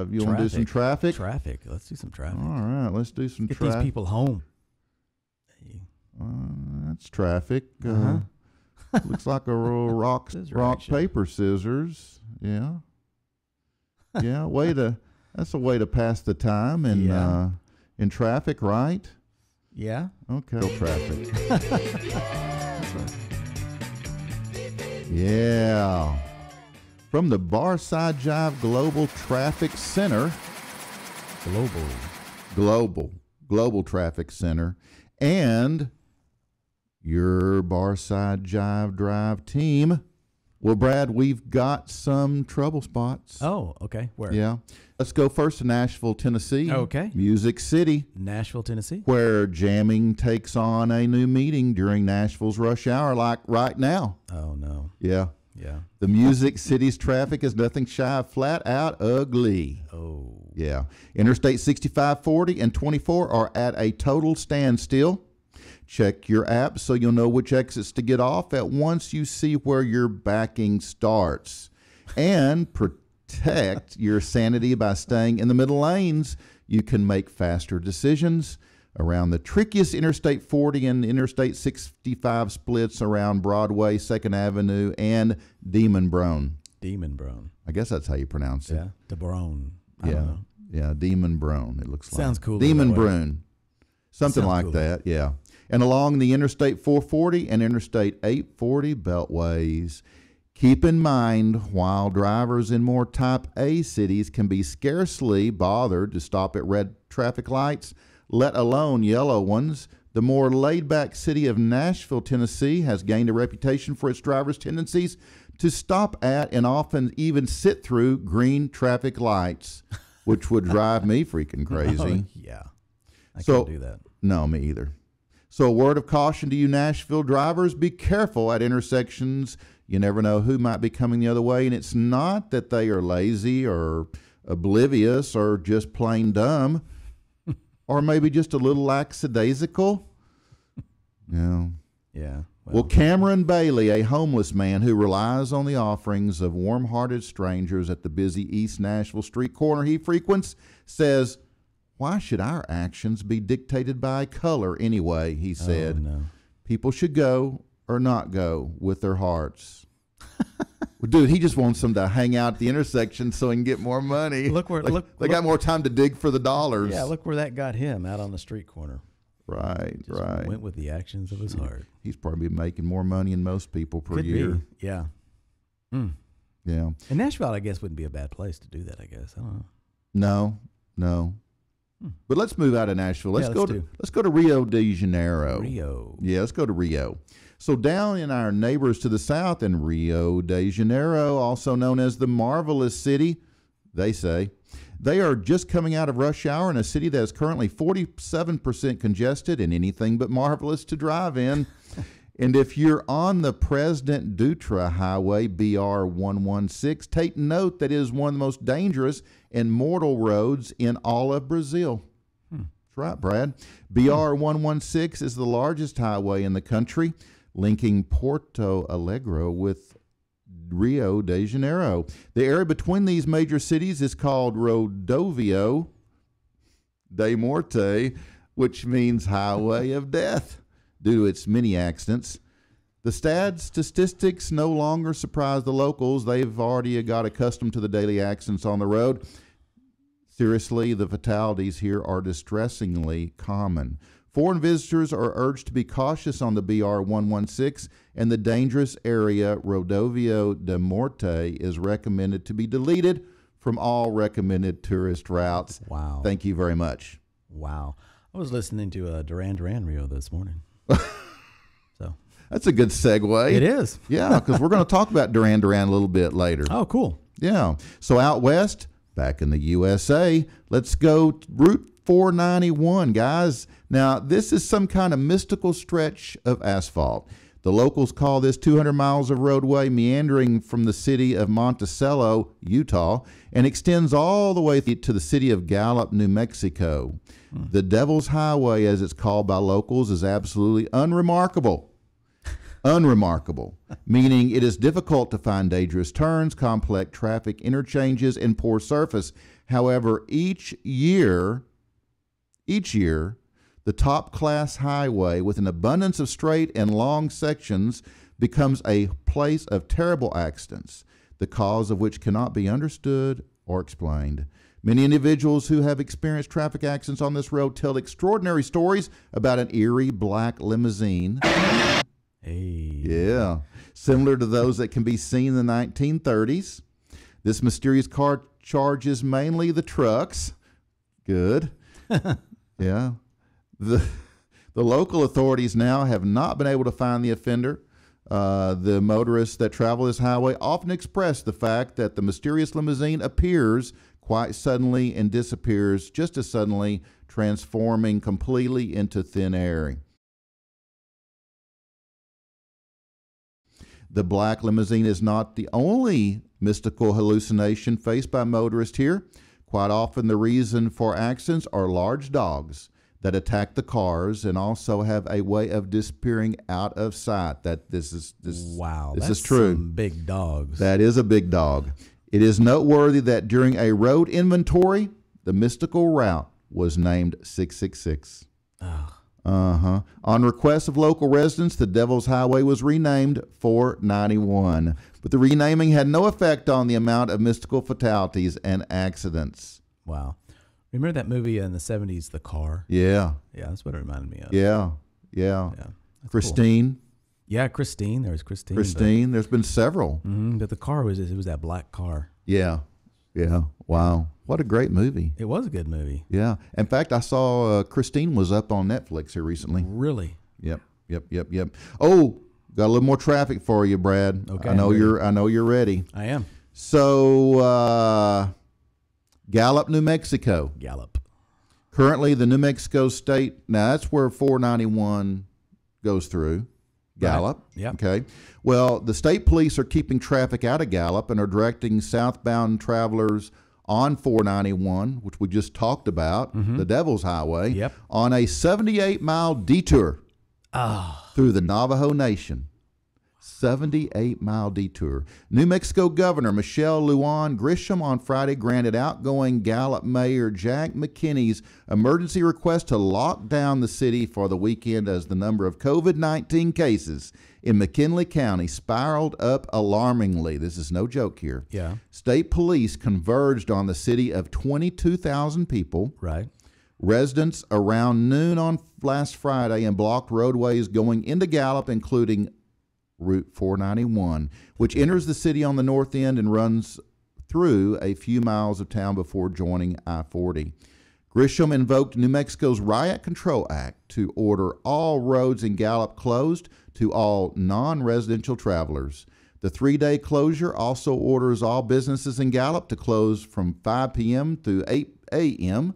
Uh, you want to do some traffic? Traffic. Let's do some traffic. All right, let's do some Get traffic. these people home. Uh, that's traffic. uh Uh-huh. looks like a rock, rock, paper, scissors. Yeah. Yeah. Way to. That's a way to pass the time in Yeah. uh, in traffic, right? Yeah. Okay. Traffic. Yeah. From the Barside Jive Global Traffic Center, Global. Global, Global Traffic Center, and your Barside Jive Drive team. Well, Brad, we've got some trouble spots. Oh, okay. Where? Yeah. Let's go first to Nashville, Tennessee. Okay. Music City, Nashville, Tennessee. where jamming takes on a new meeting during Nashville's rush hour, like right now. Oh no. Yeah. Yeah. The Music City's traffic is nothing shy of flat out ugly. Oh. Yeah. Interstate 65, 40, and 24 are at a total standstill. Check your app so you'll know which exits to get off at once you see where your backing starts. And protect your sanity by staying in the middle lanes. You can make faster decisions around the trickiest Interstate 40 and Interstate 65 splits around Broadway, 2nd Avenue, and Demon Brone. Demon Brone. I guess that's how you pronounce it. Yeah. The Brone. I Yeah. don't know. Yeah, Demon Brone. It looks like Sounds cool. Demon. Brune, something Sounds like that. Yeah, and along the Interstate 440 and Interstate 840 beltways. Keep in mind, while drivers in more Type A cities can be scarcely bothered to stop at red traffic lights, let alone yellow ones, the more laid back city of Nashville, Tennessee has gained a reputation for its drivers' tendencies to stop at and often even sit through green traffic lights, which would drive me freaking oh, crazy. yeah. I So- can't do that. No, me either. So, a word of caution to you Nashville drivers be careful at intersections. You never know who might be coming the other way. And it's not that they are lazy or oblivious or just plain dumb or maybe just a little lackadaisical. Yeah. Yeah. Well, Cameron Bailey, a homeless man who relies on the offerings of warm hearted strangers at the busy East Nashville street corner he frequents, says, Why should our actions be dictated by color anyway? He oh, said. oh, no. People should go or not go with their hearts. well, dude, he just wants them to hang out at the intersection so he can get more money. Look where- Like, look- they look- got more time to dig for the dollars. Yeah, look where that got him out on the street corner. Right, Just right. Went with the actions of his heart. He's probably making more money than most people per Could year. be. Yeah. Mm. Yeah. And Nashville, I guess, wouldn't be a bad place to do that. I guess. I don't know. No, no. Hmm. But let's move out of Nashville. Let's, Yeah, go let's to do. let's go to Rio de Janeiro. Rio. Yeah, let's go to Rio. So down in our neighbors to the south in Rio de Janeiro, also known as the marvelous city, they say, they are just coming out of rush hour in a city that is currently 47% congested and anything but marvelous to drive in. and if you're on the President Dutra Highway BR 116, take note that it is one of the most dangerous and mortal roads in all of Brazil. Hmm. That's right, Brad. BR 116 is the largest highway in the country, linking Porto Alegre with Rio de Janeiro. The area between these major cities is called Rodovio de Morte, which means Highway of Death, due to its many accidents. The stats statistics no longer surprise the locals. They've already got accustomed to the daily accidents on the road. Seriously, the fatalities here are distressingly common. Foreign visitors are urged to be cautious on the BR 116, and the dangerous area Rodovio de Morte is recommended to be deleted from all recommended tourist routes. Wow. Thank you very much. wow. I was listening to uh, Duran Duran Rio this morning. so That's a good segue. it is. Yeah, because we're going to talk about Duran Duran a little bit later. Oh, cool. Yeah. So out west, back in the USA, let's go Route 491, guys. Now, this is some kind of mystical stretch of asphalt. The locals call this 200 miles of roadway meandering from the city of Monticello, Utah, and extends all the way to the city of Gallup, New Mexico. Hmm. The Devil's Highway, as it's called by locals, is absolutely unremarkable unremarkable, meaning it is difficult to find dangerous turns, complex traffic interchanges, and poor surface. However, each year, each year, the top class highway with an abundance of straight and long sections becomes a place of terrible accidents, the cause of which cannot be understood or explained. Many individuals who have experienced traffic accidents on this road tell extraordinary stories about an eerie black limousine. Hey. Yeah, similar to those that can be seen in the 1930s. This mysterious car charges mainly the trucks. Good. yeah. The, the local authorities now have not been able to find the offender. Uh, the motorists that travel this highway often express the fact that the mysterious limousine appears quite suddenly and disappears just as suddenly, transforming completely into thin air. The black limousine is not the only mystical hallucination faced by motorists here. Quite often, the reason for accidents are large dogs that attack the cars and also have a way of disappearing out of sight. That this is this Wow. This is true. big dogs. That is a big dog. It is noteworthy that during a road inventory, the mystical route was named 666. Ugh. Uh huh. On request of local residents, the Devil's Highway was renamed 491. But the renaming had no effect on the amount of mystical fatalities and accidents. wow. Remember that movie in the 70s, The Car? Yeah, Yeah, that's what it reminded me of. yeah, yeah. Yeah. That's cool. Christine, Yeah, Christine. There was Christine. but- Christine. There's been several. Mhm, but the car was it was that black car. Yeah, yeah. Wow, what a great movie. It was a good movie. Yeah. In fact, I saw uh, Christine was up on Netflix here recently. Really. Yep, yep, yep, yep. Oh, got a little more traffic for you, Brad. Okay, I know you're. I know you're ready. I am. So, uh, Gallup, New Mexico. Gallup. Currently, the New Mexico State. Now that's where 491 goes through. Gallup. Yeah. Okay. Well, the state police are keeping traffic out of Gallup and are directing southbound travelers on 491, which we just talked about, the Devil's Highway, Yep. on a 78 mile detour Ah. through the Navajo Nation. 78 mile detour. New Mexico Governor Michelle Lujan Grisham on Friday granted outgoing Gallup Mayor Jack McKinney's emergency request to lock down the city for the weekend as the number of COVID 19 cases in McKinley County spiraled up alarmingly. This is no joke here. Yeah. State police converged on the city of 22,000 people. Right. Residents around noon on last Friday and blocked roadways going into Gallup, including Route 491, which enters the city on the north end and runs through a few miles of town before joining I 40. Grisham invoked New Mexico's Riot Control Act to order all roads in Gallup closed to all non residential travelers. The three day closure also orders all businesses in Gallup to close from 5 p.m. to 8 a.m.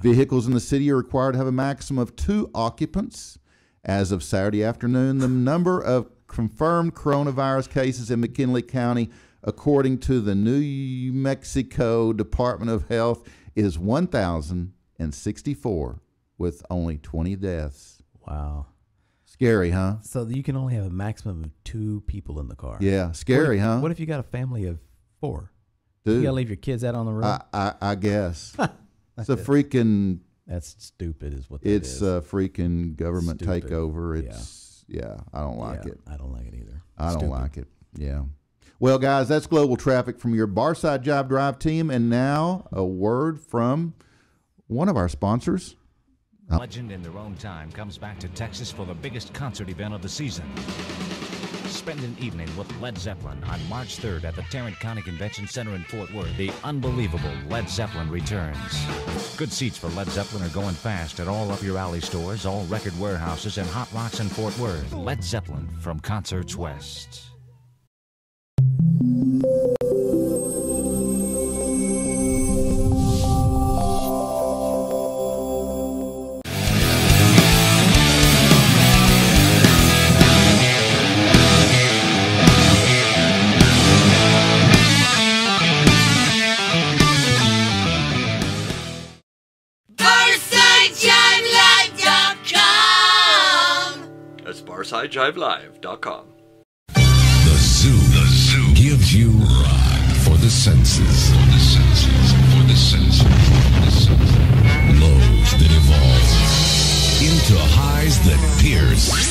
Vehicles in the city are required to have a maximum of two occupants. As of Saturday afternoon, the number of confirmed coronavirus cases in McKinley County, according to the New Mexico Department of Health, is 1,064 with only 20 deaths. Wow. Scary, huh? So you can only have a maximum of two people in the car. Yeah, scary, what if, huh? What if you got a family of four? You gotta leave your kids out on the road. I, I, I guess. it's a freaking That's stupid, is what it's is. a freaking government Stupid. takeover. It's yeah, I don't like Yeah, it. I don't like it either. I don't like it. Yeah. Well, guys, that's global traffic from your Barside Jive Drive team, and now a word from one of our sponsors. Legend in their own time comes back to Texas for the biggest concert event of the season. Spend an evening with Led Zeppelin on March 3rd at the Tarrant County Convention Center in Fort Worth. The unbelievable Led Zeppelin returns. Good seats for Led Zeppelin are going fast at all up your alley stores, all record warehouses, and Hot Rocks in Fort Worth. Led Zeppelin from Concerts West. northsidejivelive.com. The zoo, the zoo gives you rock for the senses. For the senses, for the senses, for the senses. Lows that evolve into highs that pierce.